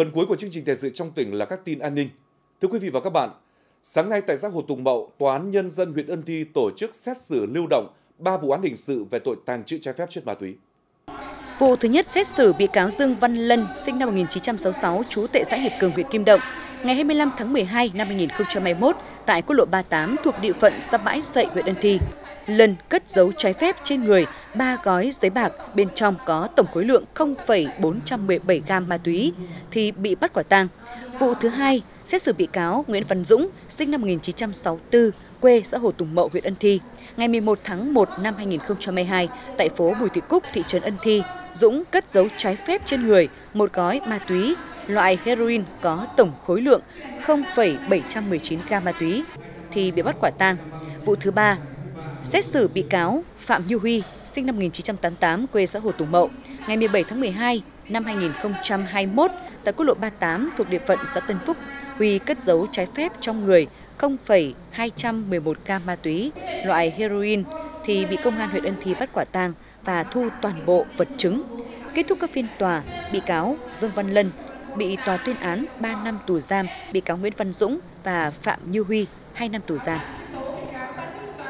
Phần cuối của chương trình thời sự trong tỉnh là các tin an ninh. Thưa quý vị và các bạn, sáng nay tại xã Hồ Tùng Mậu, Tòa án Nhân dân huyện Ân Thi tổ chức xét xử lưu động 3 vụ án hình sự về tội tàng trữ trái phép chất ma túy. Vụ thứ nhất xét xử bị cáo Dương Văn Lân, sinh năm 1966, trú tại xã Hiệp Cường, huyện Kim Động, ngày 25 tháng 12 năm 2021 tại quốc lộ 38 thuộc địa phận xã Bãi Sậy, huyện Ân Thi. Lân cất giấu trái phép trên người ba gói giấy bạc bên trong có tổng khối lượng 0,417 gam ma túy thì bị bắt quả tang. Vụ thứ hai, xét xử bị cáo Nguyễn Văn Dũng, sinh năm 1964, quê xã Hồ Tùng Mậu, huyện Ân Thi. Ngày 11 tháng 1 năm 2022, tại phố Bùi Thị Cúc, thị trấn Ân Thi, Dũng cất giấu trái phép trên người một gói ma túy loại heroin có tổng khối lượng 0,719 gam ma túy thì bị bắt quả tang. Vụ thứ ba, xét xử bị cáo Phạm Như Huy, sinh năm 1988, quê xã Hồ Tùng Mậu, ngày 17 tháng 12 năm 2021 tại quốc lộ 38 thuộc địa phận xã Tân Phúc, Huy cất giấu trái phép trong người 0,211 gam ma túy loại heroin thì bị công an huyện Ân Thi bắt quả tang và thu toàn bộ vật chứng. Kết thúc các phiên tòa, bị cáo Dương Văn Lân bị tòa tuyên án 3 năm tù giam, bị cáo Nguyễn Văn Dũng và Phạm Như Huy 2 năm tù giam.